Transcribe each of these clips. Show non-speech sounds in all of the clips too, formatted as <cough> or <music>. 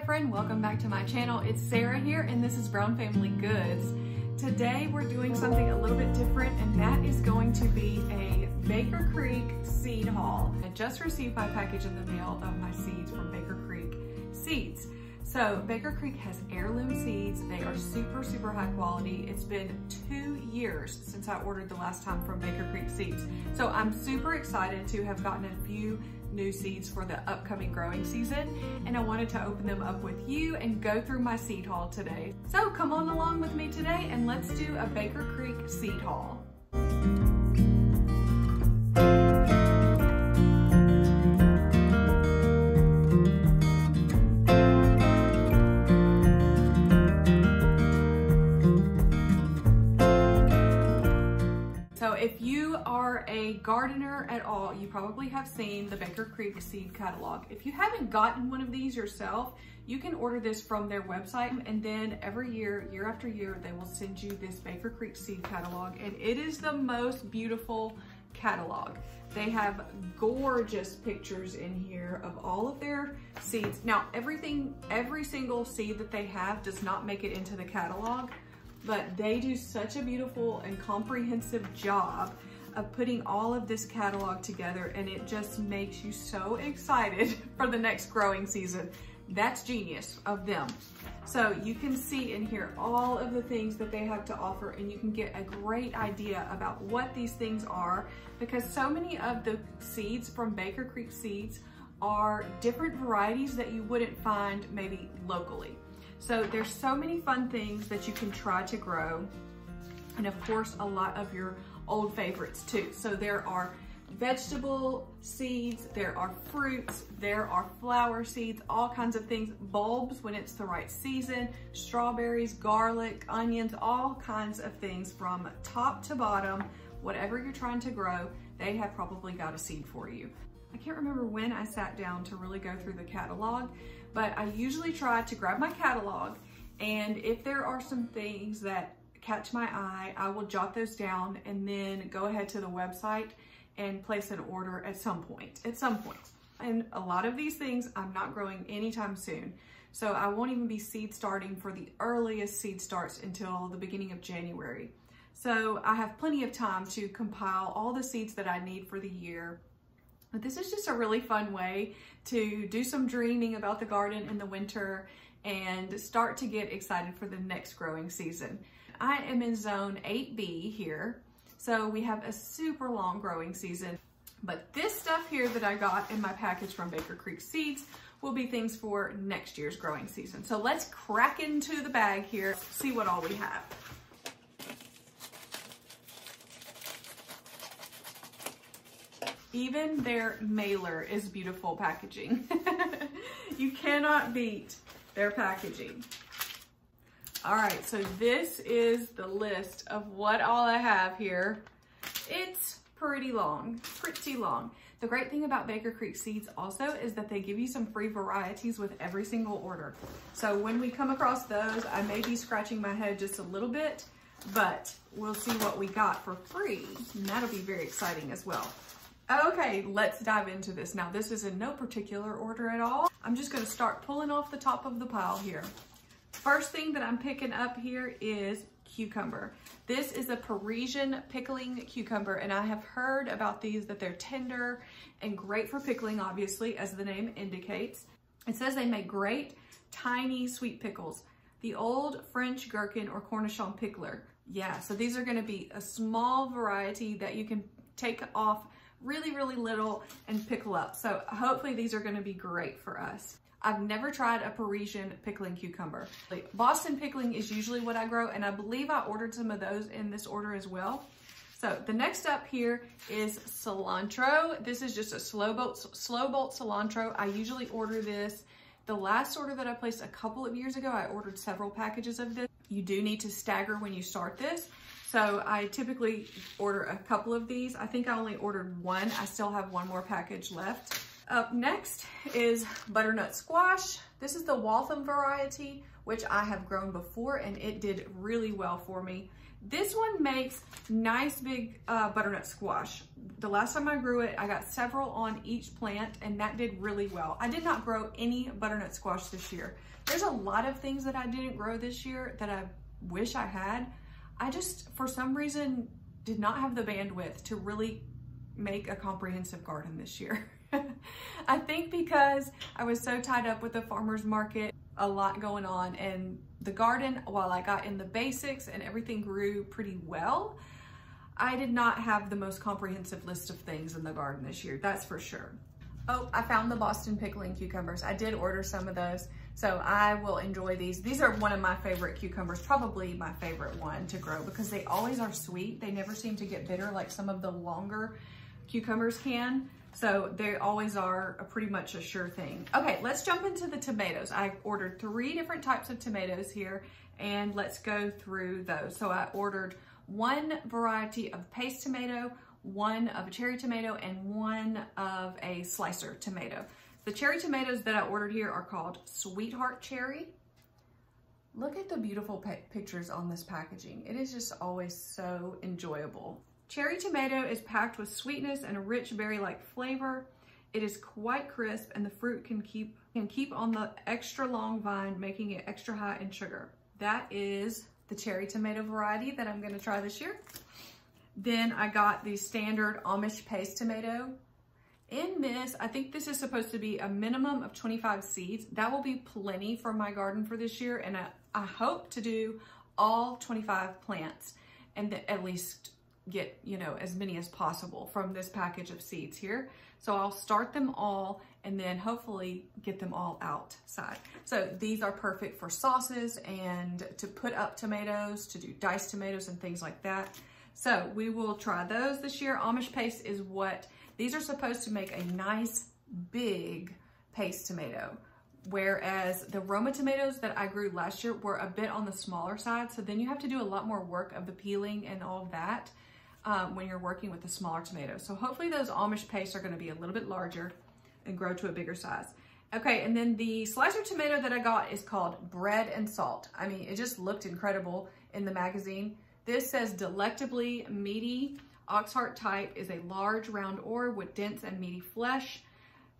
friend, welcome back to my channel. It's Sarah here and this is Brown Family Goods. Today we're doing something a little bit different and that is going to be a Baker Creek seed haul. I just received my package in the mail of my seeds from Baker Creek Seeds. So Baker Creek has heirloom seeds. They are super, super high quality. It's been two years since I ordered the last time from Baker Creek Seeds. So I'm super excited to have gotten a few new seeds for the upcoming growing season and I wanted to open them up with you and go through my seed haul today. So come on along with me today and let's do a Baker Creek seed haul. Gardener at all, you probably have seen the Baker Creek seed catalog. If you haven't gotten one of these yourself, you can order this from their website and then every year, year after year, they will send you this Baker Creek seed catalog and it is the most beautiful catalog. They have gorgeous pictures in here of all of their seeds. Now, everything, every single seed that they have does not make it into the catalog, but they do such a beautiful and comprehensive job of putting all of this catalog together and it just makes you so excited <laughs> for the next growing season. That's genius of them. So you can see in here all of the things that they have to offer and you can get a great idea about what these things are because so many of the seeds from Baker Creek Seeds are different varieties that you wouldn't find maybe locally. So there's so many fun things that you can try to grow. And of course, a lot of your old favorites too. So there are vegetable seeds, there are fruits, there are flower seeds, all kinds of things, bulbs when it's the right season, strawberries, garlic, onions, all kinds of things from top to bottom, whatever you're trying to grow, they have probably got a seed for you. I can't remember when I sat down to really go through the catalog, but I usually try to grab my catalog and if there are some things that catch my eye, I will jot those down and then go ahead to the website and place an order at some point, at some point. And a lot of these things I'm not growing anytime soon. So I won't even be seed starting for the earliest seed starts until the beginning of January. So I have plenty of time to compile all the seeds that I need for the year but this is just a really fun way to do some dreaming about the garden in the winter and start to get excited for the next growing season. I am in zone 8B here, so we have a super long growing season. But this stuff here that I got in my package from Baker Creek Seeds will be things for next year's growing season. So let's crack into the bag here, see what all we have. Even their mailer is beautiful packaging. <laughs> you cannot beat their packaging. All right, so this is the list of what all I have here. It's pretty long, pretty long. The great thing about Baker Creek Seeds also is that they give you some free varieties with every single order. So when we come across those, I may be scratching my head just a little bit, but we'll see what we got for free. And that'll be very exciting as well. Okay, let's dive into this. Now, this is in no particular order at all. I'm just gonna start pulling off the top of the pile here. First thing that I'm picking up here is cucumber. This is a Parisian pickling cucumber, and I have heard about these that they're tender and great for pickling, obviously, as the name indicates. It says they make great, tiny, sweet pickles. The old French gherkin or Cornichon pickler. Yeah, so these are gonna be a small variety that you can take off really, really little and pickle up. So hopefully these are gonna be great for us. I've never tried a Parisian pickling cucumber. Boston pickling is usually what I grow, and I believe I ordered some of those in this order as well. So the next up here is cilantro. This is just a slow bolt, slow bolt cilantro. I usually order this. The last order that I placed a couple of years ago, I ordered several packages of this. You do need to stagger when you start this. So I typically order a couple of these. I think I only ordered one. I still have one more package left. Up next is butternut squash. This is the Waltham variety, which I have grown before and it did really well for me. This one makes nice big uh, butternut squash. The last time I grew it, I got several on each plant and that did really well. I did not grow any butternut squash this year. There's a lot of things that I didn't grow this year that I wish I had. I just, for some reason, did not have the bandwidth to really make a comprehensive garden this year. <laughs> <laughs> I think because I was so tied up with the farmer's market, a lot going on and the garden, while I got in the basics and everything grew pretty well, I did not have the most comprehensive list of things in the garden this year, that's for sure. Oh, I found the Boston pickling cucumbers. I did order some of those, so I will enjoy these. These are one of my favorite cucumbers, probably my favorite one to grow because they always are sweet. They never seem to get bitter like some of the longer cucumbers can. So they always are a pretty much a sure thing. Okay, let's jump into the tomatoes. I ordered three different types of tomatoes here and let's go through those. So I ordered one variety of paste tomato, one of a cherry tomato, and one of a slicer tomato. The cherry tomatoes that I ordered here are called Sweetheart Cherry. Look at the beautiful pictures on this packaging. It is just always so enjoyable. Cherry tomato is packed with sweetness and a rich berry-like flavor. It is quite crisp and the fruit can keep, can keep on the extra long vine, making it extra high in sugar. That is the cherry tomato variety that I'm gonna try this year. Then I got the standard Amish paste tomato. In this, I think this is supposed to be a minimum of 25 seeds. That will be plenty for my garden for this year. And I, I hope to do all 25 plants and at least get, you know, as many as possible from this package of seeds here. So I'll start them all and then hopefully get them all outside. So these are perfect for sauces and to put up tomatoes, to do diced tomatoes and things like that. So we will try those this year. Amish paste is what, these are supposed to make a nice big paste tomato. Whereas the Roma tomatoes that I grew last year were a bit on the smaller side. So then you have to do a lot more work of the peeling and all of that um, when you're working with the smaller tomatoes. So hopefully those Amish pastes are gonna be a little bit larger and grow to a bigger size. Okay, and then the slicer tomato that I got is called Bread and Salt. I mean, it just looked incredible in the magazine. This says delectably meaty. Oxheart type is a large round orb with dense and meaty flesh.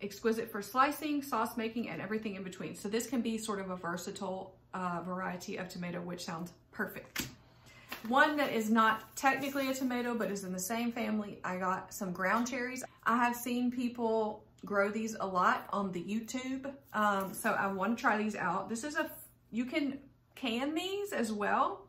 Exquisite for slicing, sauce making, and everything in between. So this can be sort of a versatile uh, variety of tomato, which sounds perfect. One that is not technically a tomato, but is in the same family. I got some ground cherries. I have seen people grow these a lot on the YouTube. Um, so I want to try these out. This is a, you can can these as well.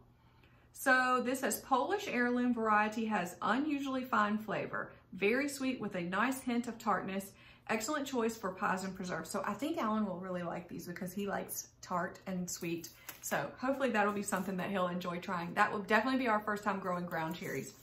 So this says Polish heirloom variety has unusually fine flavor, very sweet with a nice hint of tartness. Excellent choice for pies and preserves. So I think Alan will really like these because he likes tart and sweet. So hopefully that'll be something that he'll enjoy trying. That will definitely be our first time growing ground cherries.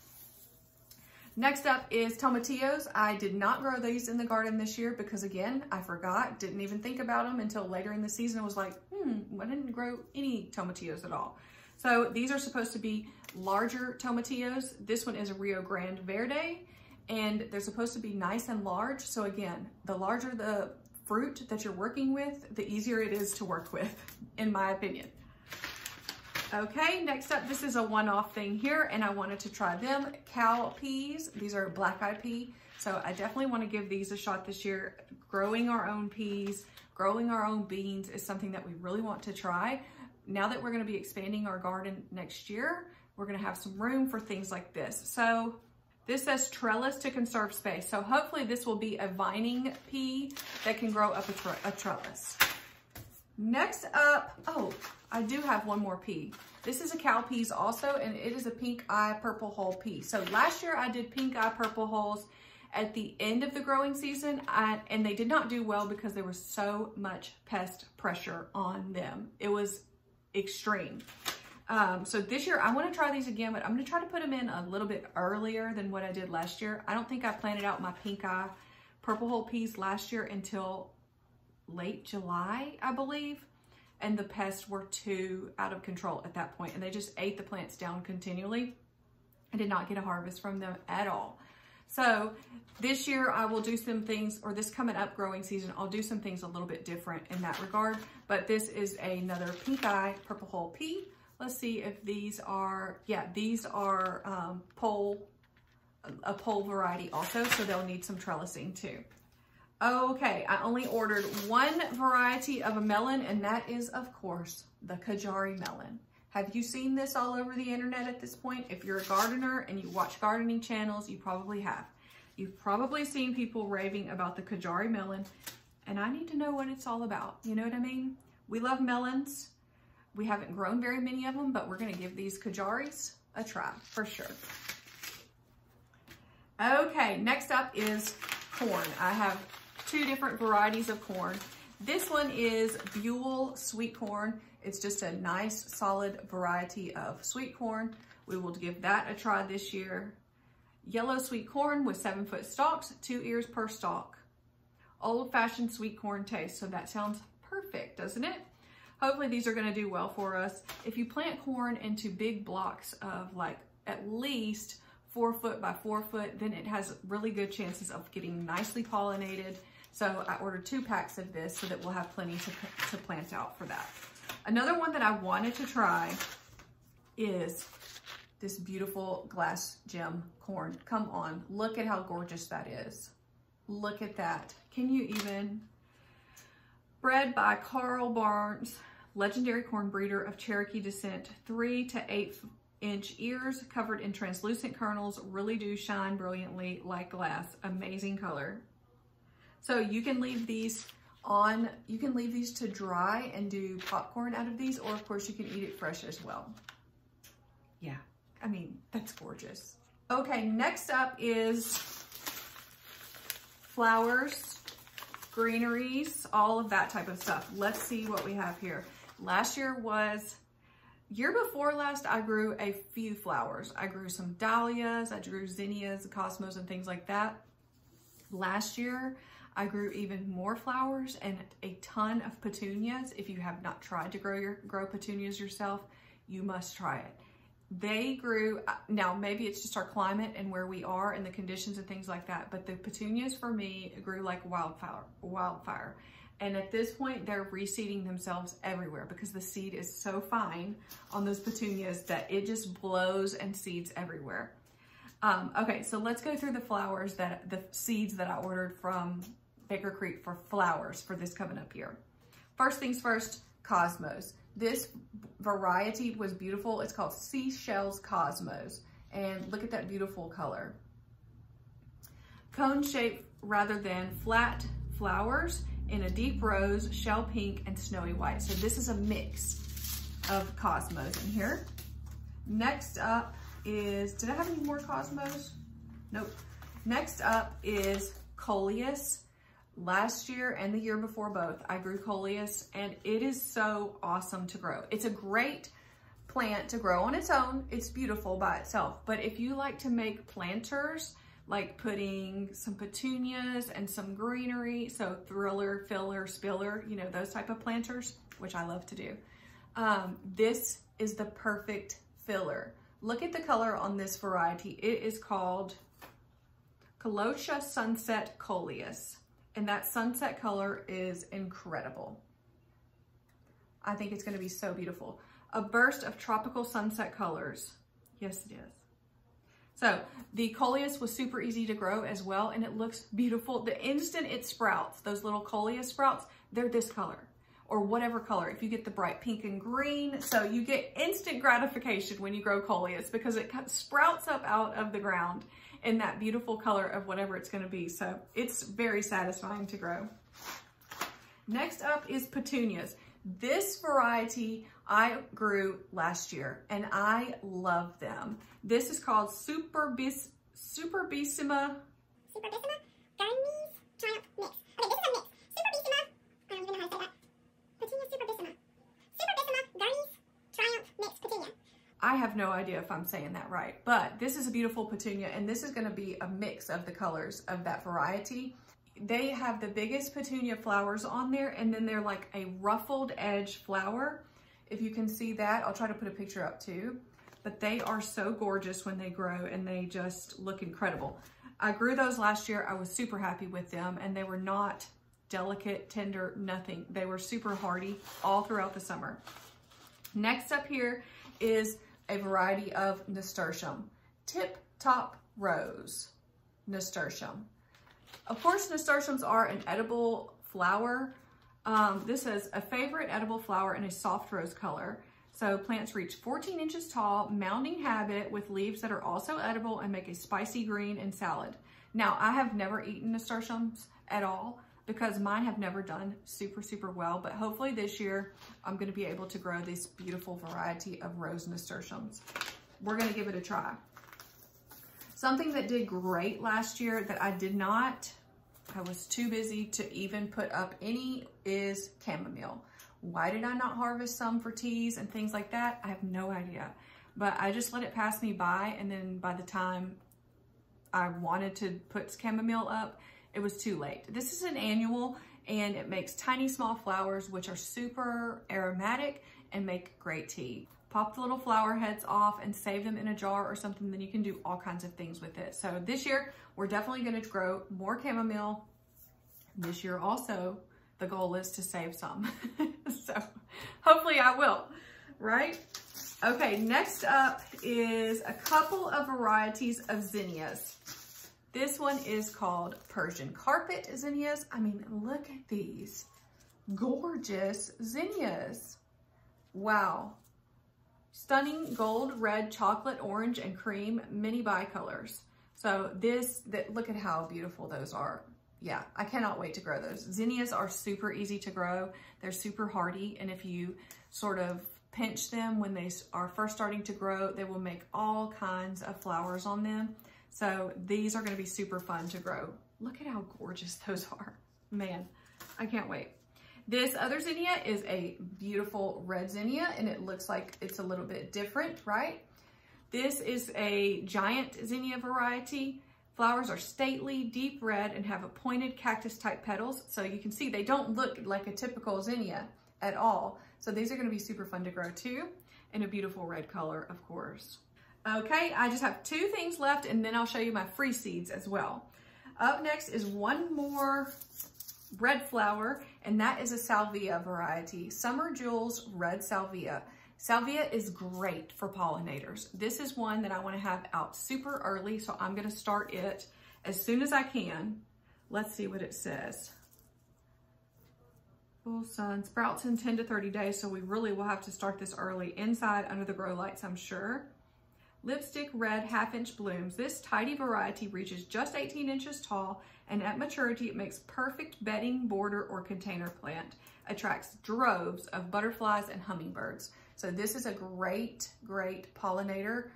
Next up is tomatillos. I did not grow these in the garden this year because again, I forgot, didn't even think about them until later in the season. I was like, hmm, I didn't grow any tomatillos at all. So these are supposed to be larger tomatillos. This one is a Rio Grande Verde and they're supposed to be nice and large. So again, the larger the fruit that you're working with, the easier it is to work with, in my opinion. Okay, next up, this is a one-off thing here, and I wanted to try them. Cow peas, these are black-eyed pea, so I definitely want to give these a shot this year. Growing our own peas, growing our own beans is something that we really want to try. Now that we're going to be expanding our garden next year, we're going to have some room for things like this. So this says trellis to conserve space. So hopefully this will be a vining pea that can grow up a, tre a trellis. Next up, oh, I do have one more pea. This is a cow peas also, and it is a pink eye purple hull pea. So last year I did pink eye purple hulls at the end of the growing season, I, and they did not do well because there was so much pest pressure on them. It was extreme. Um, so this year I want to try these again, but I'm going to try to put them in a little bit earlier than what I did last year. I don't think I planted out my pink eye purple hull peas last year until late July, I believe. And the pests were too out of control at that point, and they just ate the plants down continually. I did not get a harvest from them at all. So this year I will do some things, or this coming up growing season, I'll do some things a little bit different in that regard. But this is another pink eye purple hull pea. Let's see if these are, yeah, these are um, pole, a pole variety also, so they'll need some trellising too. Okay, I only ordered one variety of a melon, and that is, of course, the Kajari melon. Have you seen this all over the internet at this point? If you're a gardener and you watch gardening channels, you probably have. You've probably seen people raving about the Kajari melon, and I need to know what it's all about. You know what I mean? We love melons. We haven't grown very many of them, but we're gonna give these Kajaris a try for sure. Okay, next up is corn. I have two different varieties of corn. This one is Buhl sweet corn. It's just a nice solid variety of sweet corn. We will give that a try this year. Yellow sweet corn with seven foot stalks, two ears per stalk. Old fashioned sweet corn taste. So that sounds perfect, doesn't it? Hopefully these are gonna do well for us. If you plant corn into big blocks of like at least four foot by four foot, then it has really good chances of getting nicely pollinated. So I ordered two packs of this so that we'll have plenty to, to plant out for that. Another one that I wanted to try is this beautiful glass gem corn. Come on, look at how gorgeous that is. Look at that. Can you even? Bred by Carl Barnes, legendary corn breeder of Cherokee descent, three to eight inch ears covered in translucent kernels really do shine brilliantly like glass. Amazing color. So you can leave these on, you can leave these to dry and do popcorn out of these, or of course you can eat it fresh as well. Yeah, I mean, that's gorgeous. Okay, next up is flowers, greeneries, all of that type of stuff. Let's see what we have here. Last year was, year before last, I grew a few flowers. I grew some dahlias, I grew zinnias, cosmos, and things like that. Last year, I grew even more flowers and a ton of petunias. If you have not tried to grow your grow petunias yourself, you must try it. They grew, now maybe it's just our climate and where we are and the conditions and things like that, but the petunias for me grew like wildfire. wildfire. And at this point, they're reseeding themselves everywhere because the seed is so fine on those petunias that it just blows and seeds everywhere. Um, okay, so let's go through the flowers that, the seeds that I ordered from Baker Creek for flowers for this coming up year. First things first, Cosmos. This variety was beautiful. It's called Seashells Cosmos. And look at that beautiful color. Cone shape rather than flat flowers in a deep rose, shell pink, and snowy white. So this is a mix of Cosmos in here. Next up is, did I have any more Cosmos? Nope. Next up is Coleus last year and the year before both, I grew coleus and it is so awesome to grow. It's a great plant to grow on its own. It's beautiful by itself. But if you like to make planters, like putting some petunias and some greenery, so thriller, filler, spiller, you know, those type of planters, which I love to do. Um, this is the perfect filler. Look at the color on this variety. It is called Colocha Sunset Coleus. And that sunset color is incredible. I think it's gonna be so beautiful. A burst of tropical sunset colors. Yes, it is. So the coleus was super easy to grow as well, and it looks beautiful. The instant it sprouts, those little coleus sprouts, they're this color or whatever color. If you get the bright pink and green, so you get instant gratification when you grow coleus because it sprouts up out of the ground in that beautiful color of whatever it's gonna be. So it's very satisfying to grow. Next up is petunias. This variety I grew last year and I love them. This is called Super Bis Superbissima. Superbissima Garnies Triumph Mix. Okay, this is a mix. Superbissima, I don't even know how to say that. Petunia Superbissima. Superbissima Garnies Triumph Mix Petunia. I have no idea if I'm saying that right, but this is a beautiful petunia and this is gonna be a mix of the colors of that variety. They have the biggest petunia flowers on there and then they're like a ruffled edge flower. If you can see that, I'll try to put a picture up too, but they are so gorgeous when they grow and they just look incredible. I grew those last year. I was super happy with them and they were not delicate, tender, nothing. They were super hardy all throughout the summer. Next up here is a variety of nasturtium. Tip Top Rose nasturtium. Of course, nasturtiums are an edible flower. Um, this is a favorite edible flower in a soft rose color. So plants reach 14 inches tall, mounding habit with leaves that are also edible and make a spicy green in salad. Now, I have never eaten nasturtiums at all because mine have never done super, super well, but hopefully this year I'm gonna be able to grow this beautiful variety of rose nasturtiums. We're gonna give it a try. Something that did great last year that I did not, I was too busy to even put up any is chamomile. Why did I not harvest some for teas and things like that? I have no idea. But I just let it pass me by and then by the time I wanted to put chamomile up, it was too late. This is an annual and it makes tiny small flowers which are super aromatic and make great tea. Pop the little flower heads off and save them in a jar or something, then you can do all kinds of things with it. So this year, we're definitely gonna grow more chamomile. This year also, the goal is to save some. <laughs> so hopefully I will, right? Okay, next up is a couple of varieties of zinnias. This one is called Persian Carpet Zinnias. I mean, look at these gorgeous zinnias. Wow. Stunning gold, red, chocolate, orange, and cream mini bicolors. So this, that, look at how beautiful those are. Yeah, I cannot wait to grow those. Zinnias are super easy to grow. They're super hardy. And if you sort of pinch them when they are first starting to grow, they will make all kinds of flowers on them. So these are gonna be super fun to grow. Look at how gorgeous those are. Man, I can't wait. This other zinnia is a beautiful red zinnia and it looks like it's a little bit different, right? This is a giant zinnia variety. Flowers are stately, deep red, and have a pointed cactus type petals. So you can see they don't look like a typical zinnia at all. So these are gonna be super fun to grow too, in a beautiful red color, of course. Okay, I just have two things left and then I'll show you my free seeds as well. Up next is one more red flower and that is a salvia variety, Summer Jewels Red Salvia. Salvia is great for pollinators. This is one that I wanna have out super early, so I'm gonna start it as soon as I can. Let's see what it says. Full sun, sprouts in 10 to 30 days, so we really will have to start this early inside under the grow lights, I'm sure. Lipstick red half inch blooms. This tidy variety reaches just 18 inches tall and at maturity it makes perfect bedding, border, or container plant. Attracts droves of butterflies and hummingbirds. So this is a great, great pollinator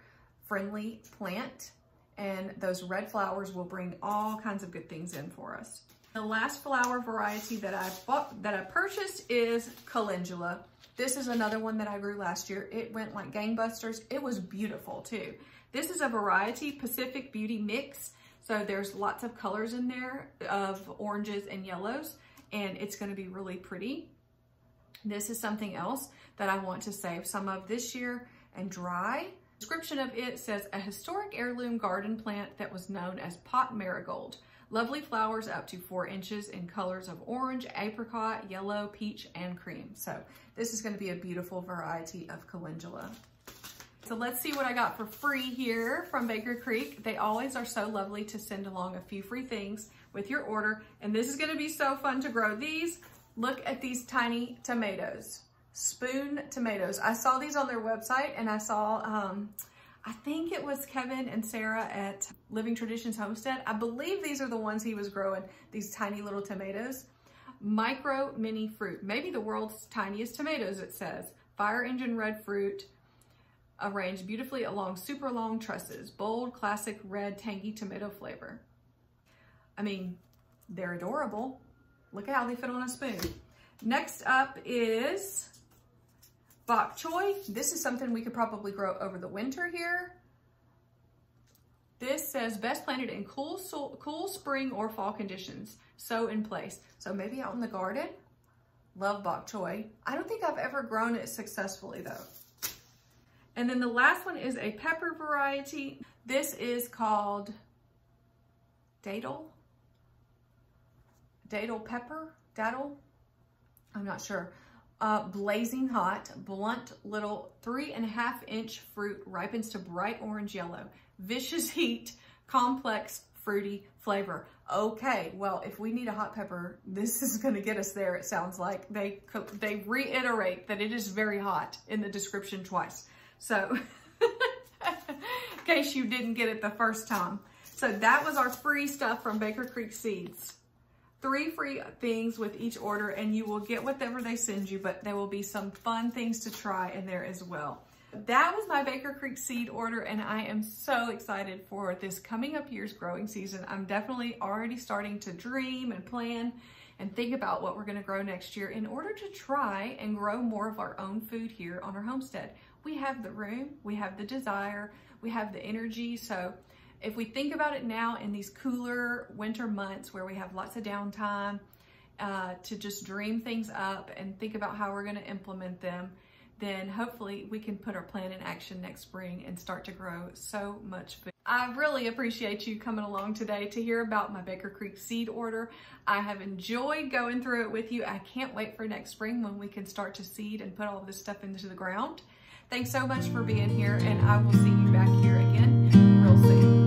friendly plant and those red flowers will bring all kinds of good things in for us. The last flower variety that I bought, that I purchased is calendula. This is another one that I grew last year. It went like gangbusters. It was beautiful too. This is a variety Pacific Beauty Mix. So there's lots of colors in there of oranges and yellows, and it's gonna be really pretty. This is something else that I want to save some of this year and dry. Description of it says a historic heirloom garden plant that was known as pot marigold. Lovely flowers up to four inches in colors of orange, apricot, yellow, peach, and cream. So this is gonna be a beautiful variety of calendula. So let's see what I got for free here from Baker Creek. They always are so lovely to send along a few free things with your order. And this is gonna be so fun to grow these. Look at these tiny tomatoes, spoon tomatoes. I saw these on their website and I saw um, I think it was Kevin and Sarah at Living Traditions Homestead. I believe these are the ones he was growing, these tiny little tomatoes. Micro mini fruit, maybe the world's tiniest tomatoes, it says. Fire engine red fruit, arranged beautifully along super long trusses. Bold, classic, red, tangy tomato flavor. I mean, they're adorable. Look at how they fit on a spoon. Next up is Bok choy, this is something we could probably grow over the winter here. This says best planted in cool, cool spring or fall conditions. Sow in place. So maybe out in the garden. Love bok choy. I don't think I've ever grown it successfully though. And then the last one is a pepper variety. This is called datil, datil pepper, datil, I'm not sure. Uh, blazing hot, blunt little three and a half inch fruit ripens to bright orange yellow. Vicious <laughs> heat, complex fruity flavor. Okay, well, if we need a hot pepper, this is <laughs> gonna get us there, it sounds like. They, they reiterate that it is very hot in the description twice. So, <laughs> in case you didn't get it the first time. So that was our free stuff from Baker Creek Seeds. Three free things with each order and you will get whatever they send you, but there will be some fun things to try in there as well. That was my Baker Creek seed order and I am so excited for this coming up year's growing season. I'm definitely already starting to dream and plan and think about what we're gonna grow next year in order to try and grow more of our own food here on our homestead. We have the room, we have the desire, we have the energy. So if we think about it now in these cooler winter months where we have lots of downtime uh, to just dream things up and think about how we're gonna implement them, then hopefully we can put our plan in action next spring and start to grow so much food. I really appreciate you coming along today to hear about my Baker Creek seed order. I have enjoyed going through it with you. I can't wait for next spring when we can start to seed and put all this stuff into the ground. Thanks so much for being here and I will see you back here again real soon.